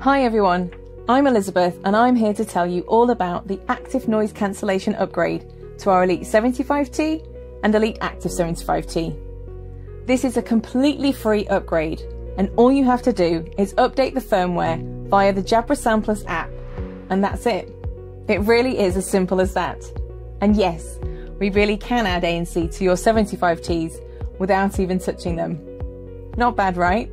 Hi everyone, I'm Elizabeth and I'm here to tell you all about the active noise cancellation upgrade to our Elite 75T and Elite Active 75T. This is a completely free upgrade and all you have to do is update the firmware via the Jabra Plus app and that's it. It really is as simple as that. And yes, we really can add ANC to your 75Ts without even touching them. Not bad, right?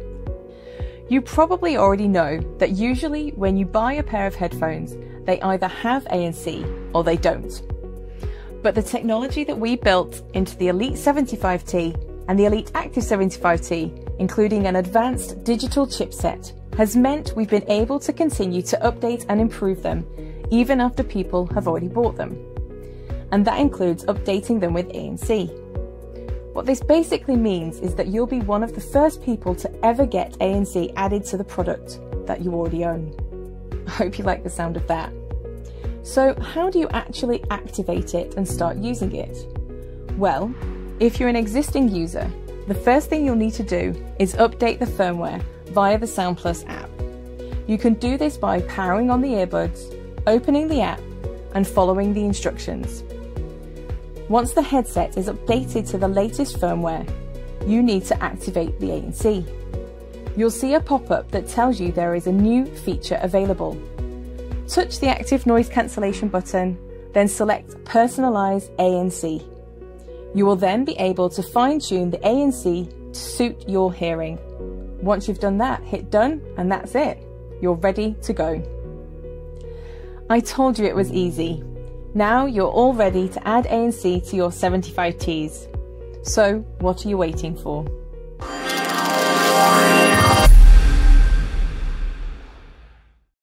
You probably already know that usually when you buy a pair of headphones, they either have ANC or they don't. But the technology that we built into the Elite 75T and the Elite Active 75T, including an advanced digital chipset, has meant we've been able to continue to update and improve them even after people have already bought them. And that includes updating them with ANC. What this basically means is that you'll be one of the first people to ever get ANC added to the product that you already own. I hope you like the sound of that. So, how do you actually activate it and start using it? Well, if you're an existing user, the first thing you'll need to do is update the firmware via the SoundPlus app. You can do this by powering on the earbuds, opening the app, and following the instructions. Once the headset is updated to the latest firmware, you need to activate the ANC. You'll see a pop-up that tells you there is a new feature available. Touch the active noise cancellation button, then select Personalize ANC. You will then be able to fine-tune the ANC to suit your hearing. Once you've done that, hit done and that's it. You're ready to go. I told you it was easy. Now you're all ready to add ANC to your 75Ts. So what are you waiting for?